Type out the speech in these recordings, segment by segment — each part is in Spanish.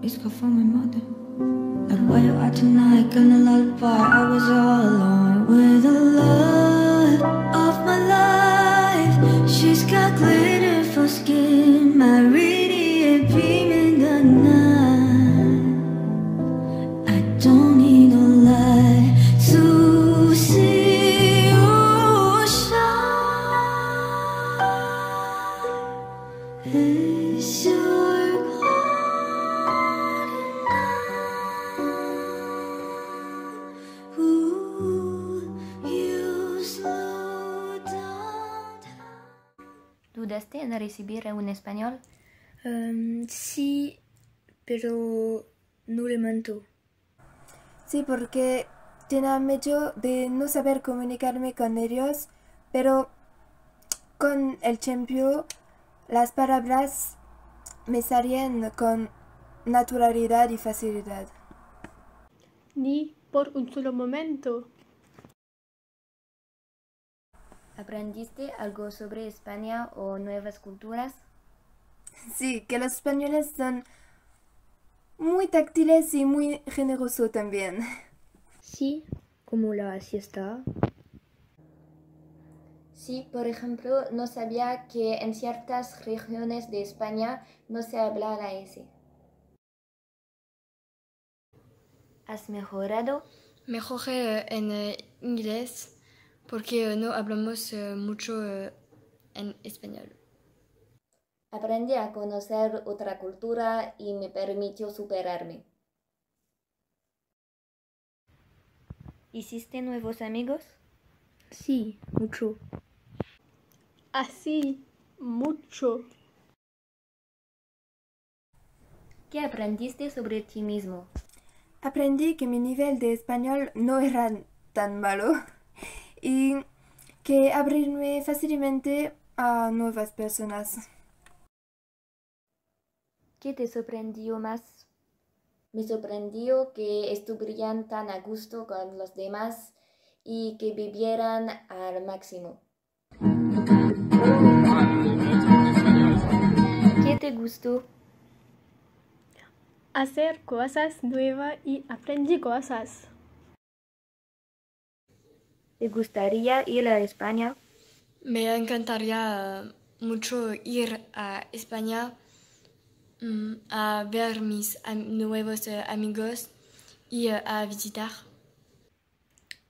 Let's go for my mother. Like, why do I tonight? Gonna lullaby. I was all alone with a love. ¿Dudaste en recibir un español? Em, sí, pero no le manto. Sí, porque tenía miedo de no saber comunicarme con ellos, pero con el tiempo las palabras me salían con naturalidad y facilidad. Ni por un solo momento. ¿Aprendiste algo sobre España o nuevas culturas? Sí, que los españoles son muy táctiles y muy generosos también. Sí, como la siesta. Sí, por ejemplo, no sabía que en ciertas regiones de España no se habla la S. ¿Has mejorado? Mejoré en inglés porque no hablamos eh, mucho eh, en español. Aprendí a conocer otra cultura y me permitió superarme. ¿Hiciste nuevos amigos? Sí, mucho. Así, mucho. ¿Qué aprendiste sobre ti mismo? Aprendí que mi nivel de español no era tan malo y que abrirme fácilmente a nuevas personas. ¿Qué te sorprendió más? Me sorprendió que estuvieran tan a gusto con los demás y que vivieran al máximo. ¿Qué te gustó? Hacer cosas nuevas y aprendí cosas. ¿Te gustaría ir a España? Me encantaría mucho ir a España mm, a ver mis am- nuevos eh, amigos y eh, a visitar.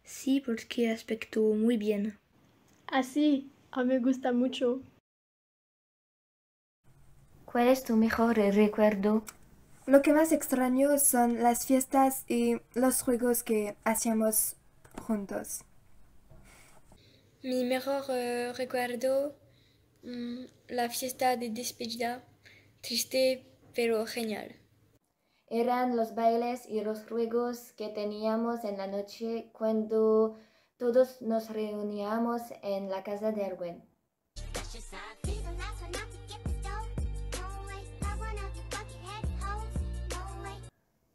Sí, porque aspecto muy bien. Así, a mí me gusta mucho. ¿Cuál es tu mejor recuerdo? Lo que más extraño son las fiestas y los juegos que hacíamos juntos. Mi mejor eh, recuerdo, mm, la fiesta de despedida, triste pero genial. Eran los bailes y los juegos que teníamos en la noche cuando todos nos reuníamos en la casa de Arwen.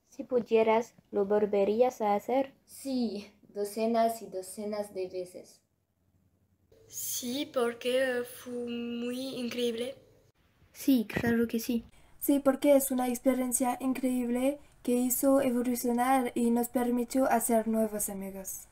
Si pudieras, ¿lo volverías a hacer? Sí, docenas y docenas de veces. Sí, porque eh, fue muy increíble. Sí, claro que sí. Sí, porque es una experiencia increíble que hizo evolucionar y nos permitió hacer nuevos amigos.